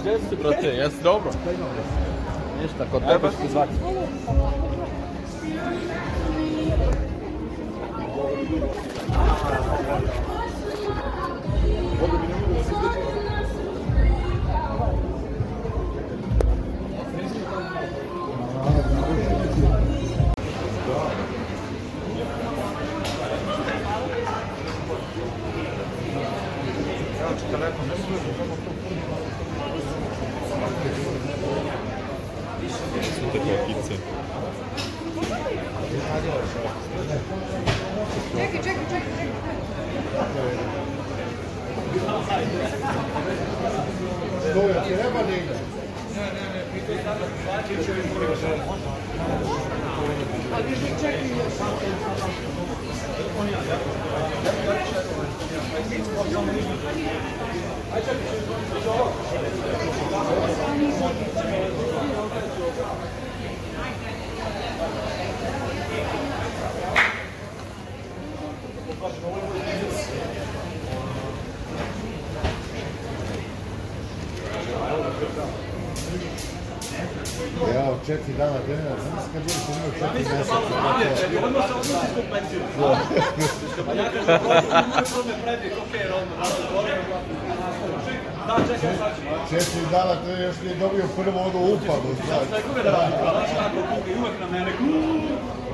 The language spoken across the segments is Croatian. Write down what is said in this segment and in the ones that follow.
Gdje si, brate? Jesi dobro? Ništa, kod tebe ću zvati. Su te kakice. Čekaj, čekaj, čekaj, čekaj. Ja od četiri dana trenera, znam se kad vidiš imao četiri mjeseca. Odmah se odnosi tu penziju. Pa Ja, ob Chat da war, ja, sonst kann ich nur Chat da. Wir haben. Ja. Čekaj, sad ću. Četiri dana trener još nije dobio prvo ono upadu. znaš. Sve gume da radi, pa znači ako uvek na mene,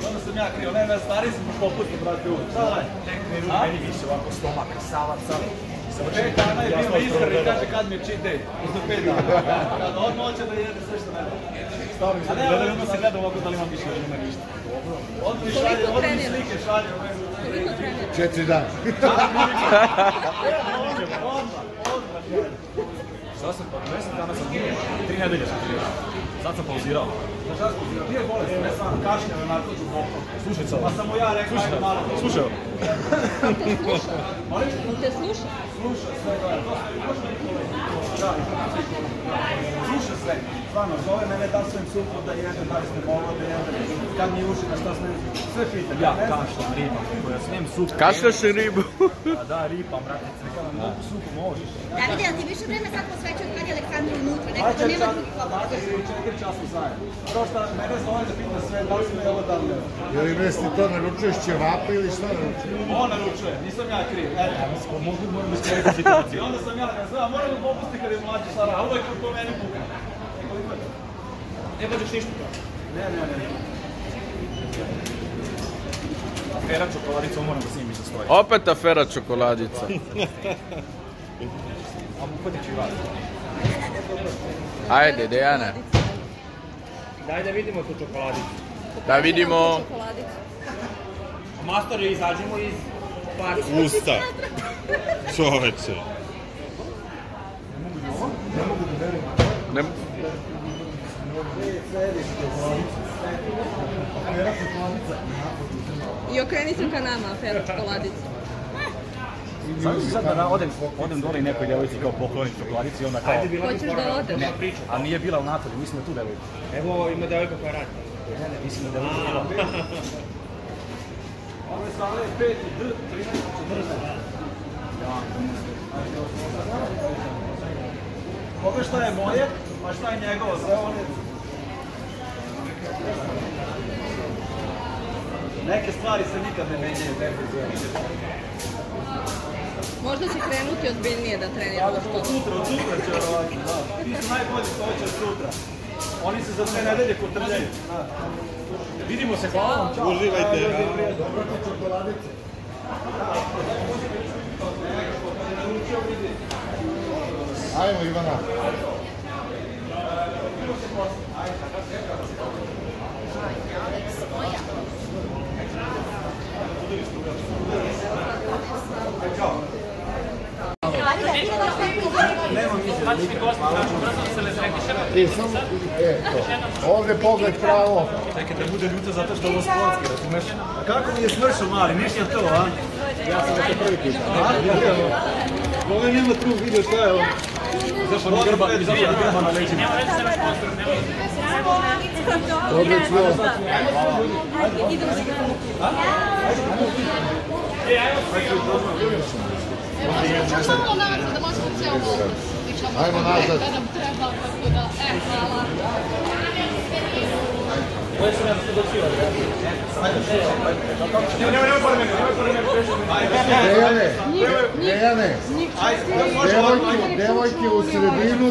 onda sam ja krio, ne, ne, stari sam brate, uvek. Šta daj? A? Meni više ovako salaca. Pet dana je bio i kaže kad mi je cheat day. Pet dana. Kad hoće da jede sve što ne da. Stavim se, A ne, gledaj, ali- onda se gleda ovako da li imam više ili ništa. On mi šalje, on mi slike šalje. Četiri dana. Odmah, odmah. Sad sam pa dana sam bio, tri nedelje sam bio. Sad sam pauzirao. Bio je bolest, ne sam duboko. Slušaj. Pa sam mu ja rekao, ajde malo. Slušaj, Te sluša? Sluša sve. Da, sluša sve. Stvarno, zove mene da sam supro da jede, da ste mogli da jede, kad mi uši, na šta sam sve pita. ja kašljam, ribam, koja snijem sup. Kašljaš i ribu? A da, ripam, brate, kada mogu supu možeš. Davide, ali ti više vremena sad posvećuje kad je Aleksandar unutra, nekako nema drugih i četiri časa zajedno. Šta, mene zove da pita sve, da li smo jelo, da li ne. Ili već ti to naručuješ ćevape ili šta naručuješ? On naručuje, nisam ja kriv. Eto. Mogu, moram iskoristiti I situaciju. onda sam ja, ne znam, moram da popusti kad je mlađi Sara, a uvek po meni buka. Ne možeš ništa. Ne, ne, ne. Afera čokoladica, ovo moram da snimim za stoji. Opet afera čokoladica. A i vas. Ajde, Dejane. Daj da vidimo tu čokoladicu. Da vidimo. Čokoladicu. Master, izađemo iz parka. Usta. Čoveče. Ne, I okreni se ka nama, afera čokoladicu. Znam si sad da odem, odem dole i nekoj djevojci kao poklonit čokoladicu i onda kao... Ajde, bila Hoćeš da odeš? ne, priču. A nije bila u Napolju, mislim da tu devojka. Evo ima devojka koja radi. Ne, ne, mislim da devojka bila. Ove sale je 5 i D, 13 14. Koga šta je moje, a šta je njegovo, sve on je... Neke stvari se nikad ne menjaju, definitivno. Možda će krenuti ozbiljnije da trenira Od sutra, od sutra će verovatno, da. Ti su najbolji što hoće od sutra. Oni se za dve nedelje kotrljaju. Da. Vidimo se, hvala vam, čao. Uživajte. Ajmo Ivana. I samo, e, to. Ovdje pogled pravo. Čekaj da bude ljuta zato što je ovo sportski, razumeš? A kako mi je smršao mali, ništa to, a? Ja sam da te prvi pita. Ovo nema tu vidio šta je ovo. Zašto mi grba, zašto mi grba na leđima? Odlično. Možemo malo nazad da možemo. Ajmo nazad. Da nam treba, tako da, e, hvala. Dejane, Dejane, devojke, devojke u sredinu,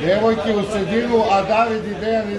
devojke u sredinu, a David i Dejan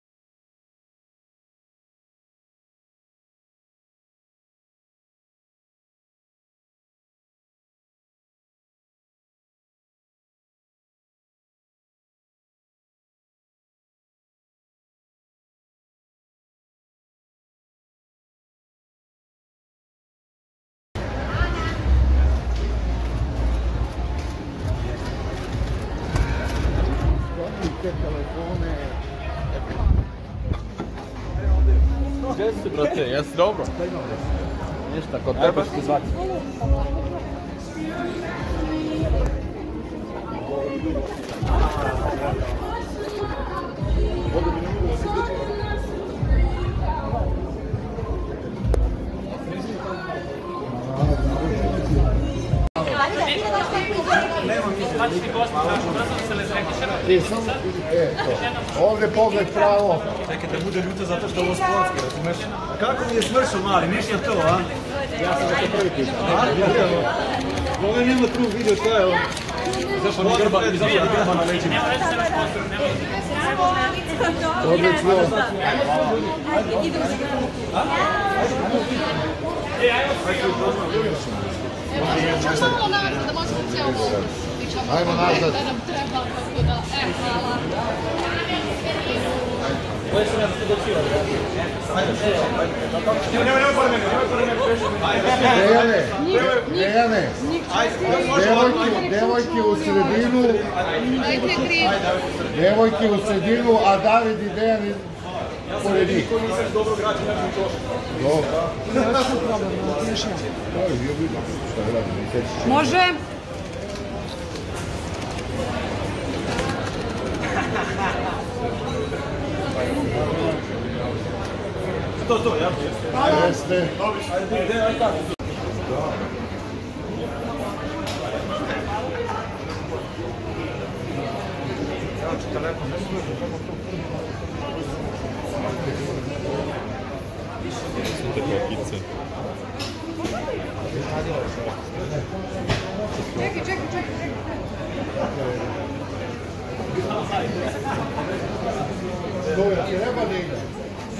Gdje si, brate? Jesi dobro? Ništa, kod tebe ću ti zvati. Ti e, to. Ovdje pogled pravo. Čekaj da bude ljuta zato što je ovo sportski, razumeš? A kako mi je smršao mali, nisi to, a? Ja sam to prvi put. A? Ovo nema tu vidio šta je ovo. Zašto mi grba, zašto mi grba na leđima? Odlično. Možemo malo nazad da Ajmo nazad. Devojke, u sredinu, devojke u sredinu, a David i Dejan. Dobro. Može. To, to, ja. Jeste. Ajde, ajde kokice. Čekaj, čekaj, čekaj. To je treba da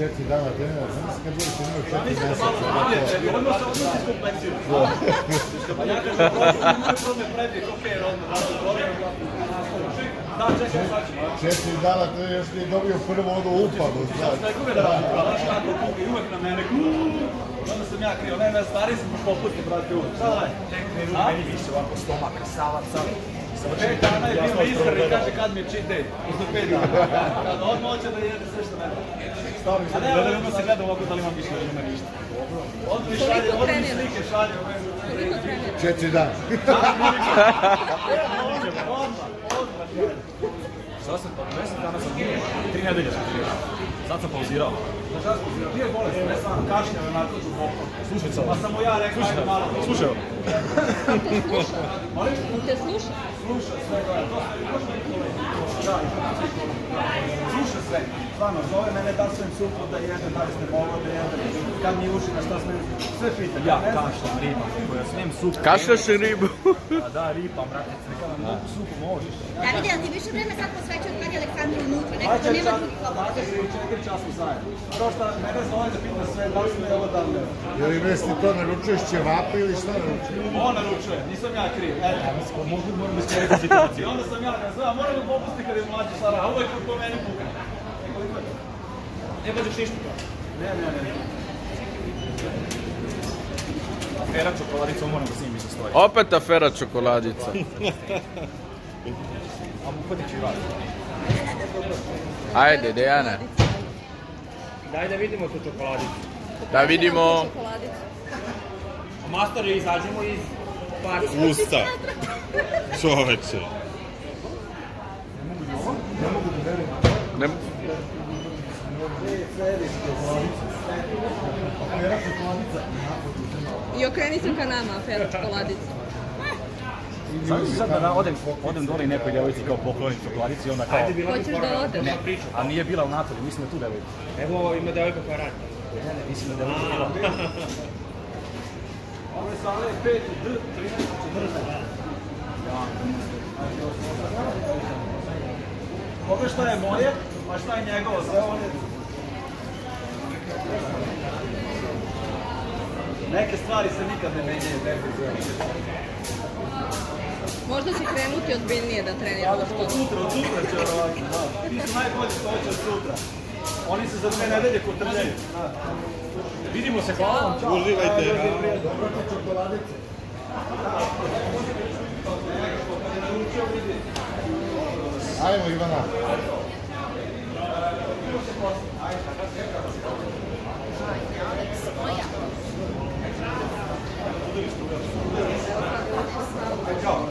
četiri dana trenera, znam se kad budeš imao četiri mjeseca. Odmah se odnosi s komplekcijom. A ja kažem, nemoj problem predvijek, okej, rodno. Da, čekaj, sad ću. Četiri dana trener još nije dobio prvo ono upadu, znaš. Je da radim, pa znaš kako uvek na mene Onda sam ja krio, ne, ne, stari sam popusti, brate, uvek. Šta daj? A? Meni više ovako stomak, salaca. Pet dana je bio iskren i kaže kad mi je cheat day. Uzdo pet dana. Kad odmah hoće da jede sve što ne Stavim se, gledam, onda se gleda ovako da li imam više ili ima ništa. Mi šalje, on mi slike šalje. Četiri dana. Sada sam, pa mjesec dana sam bio, tri nedelje sam. Sad sam pauzirao. Bolest, ne sam kašnjao onako duboko. Slušaj sad. Pa sam mu ja rekao, ajde malo. Slušaj, ovo. Te sluša? Sluša sve, stvarno, zove mene da sam da jedem, da li ste mogli da jedem, kad mi uši, na šta sme, sve pita. Ja kašljam riba, koja supu. Kašljaš i ribu? A da, neka nam mogu supu možeš. Davide, ali ti više vremena sad posvećuje kad je Aleksandar unutra, nekako nema drugih slobodnih. Mađar i četiri časa zajedno. Prvo šta, mene zove da pita sve, da li smo je ovo da li. Jer im jesi ti to naručuješ ćevape ili šta naručuješ? On naručuje, nisam ja kriv. Eto. Mogu, moram iskoristiti I situaciju. onda sam ja, ne znam, moram da popusti kad je mlađi Sara, a uvijek po meni puka. Ne budeš ništa to. Ne, ne, ne. Afera čokoladica, moram da snimim iza stoji. Opet afera čokoladica. A upatit ću i vas. Ajde, Dejane. Daj da vidimo tu čokoladicu. Da vidimo. A master, izađemo iz partije. Usta. Čoveče. Ne, I okreni se ka nama, afera čokoladica. Znam si sad da odem, odem dole i nekoj djevojci kao poklonim čokoladicu i onda kao... Ajde, bilo bi Hoćeš da nema priču. A nije bila u naturi, mislim da tu djevojka. Evo ima devojka koja radi. Ne, ne, mislim da djevojka bila. Ove sale je 5, D, 13, 14. Koga šta je moje, a šta je njegovo, sve on je... Neke stvari se nikad ne menjaju, definitivno. Možda će krenuti ozbiljnije da trenira Od što. sutra, od sutra će da. Ti su najbolji što hoće od sutra. Oni se za dve nedelje kotrljaju. Da. Vidimo se, hvala vam. Uživajte. Ajmo Ivana. Evo kako